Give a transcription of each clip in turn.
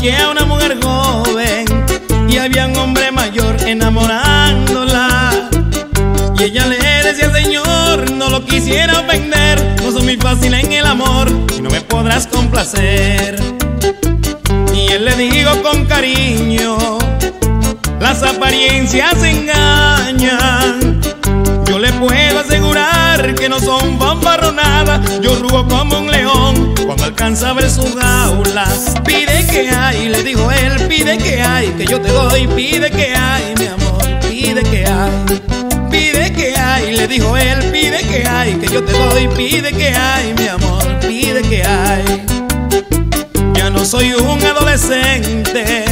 conocí a una mujer joven y había un hombre mayor enamorándola. Y ella le decía, al Señor, no lo quisiera ofender, no soy muy fácil en el amor y no me podrás complacer. Y él le dijo con cariño, las apariencias engañan. Yo le puedo asegurar que no son fanfarronadas, yo rugo como un león cuando alcanza a ver sus aulas. Pide que hay, le dijo él, pide que hay, que yo te doy, pide que hay, mi amor, pide que hay. Pide que hay, le dijo él, pide que hay, que yo te doy, pide que hay, mi amor, pide que hay. Ya no soy un adolescente,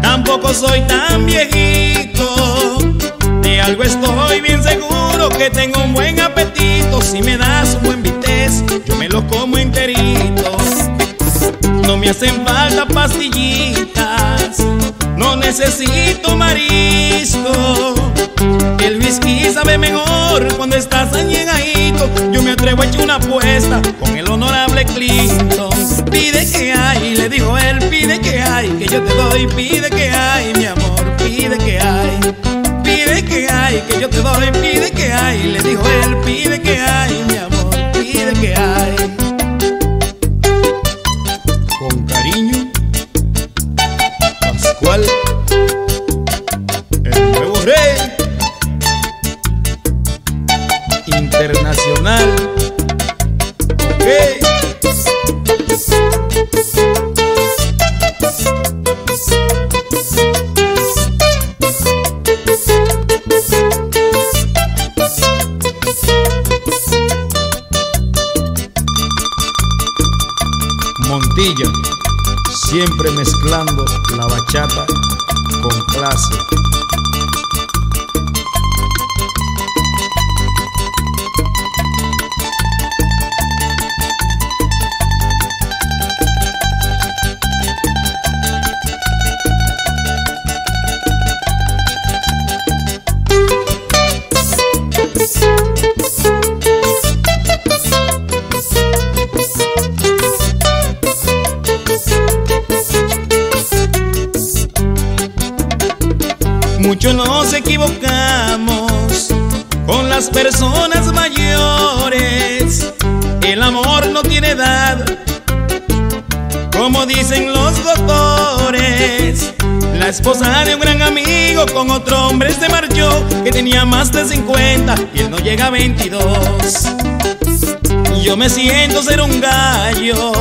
tampoco soy tan viejito. De algo estoy bien seguro que tengo un buen apetito. Si me No me hacen falta pastillitas, no necesito marisco. El whisky sabe mejor cuando estás añegadito. Yo me atrevo a echar una apuesta con el honorable Clinton. Pide que hay, le dijo él, pide que hay, que yo te doy, pide que hay, mi amor, pide que hay. Pide que hay, que yo te doy, pide que hay, le dijo él, pide El nuevo rey internacional. Ok. Montilla, siempre mezclando la bachata con clase. Mucho nos equivocamos con las personas mayores. El amor no tiene edad, como dicen los doctores. La esposa de un gran amigo con otro hombre se marchó, que tenía más de 50 y él no llega a 22. Yo me siento ser un gallo,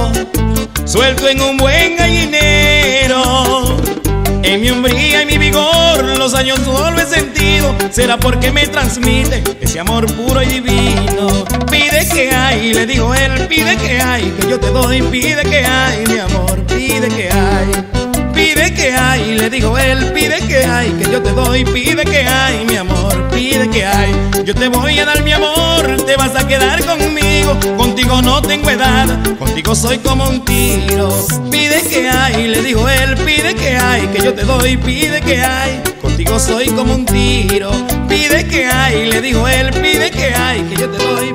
suelto en un buen gallinero. Será porque me transmite ese amor puro y divino. Pide que hay, le dijo él, pide que hay Que yo te doy, pide que hay, mi amor, pide que hay. Pide que hay, le dijo él, pide que hay Que yo te doy, pide que hay, mi amor, pide que hay. Yo te voy a dar mi amor, te vas a quedar conmigo. Contigo no tengo edad, contigo soy como un tiro. Pide que hay, le dijo él, pide que hay Que yo te doy, pide que hay Contigo soy como un tiro. Pide que hay, le dijo él, pide que hay Que yo te doy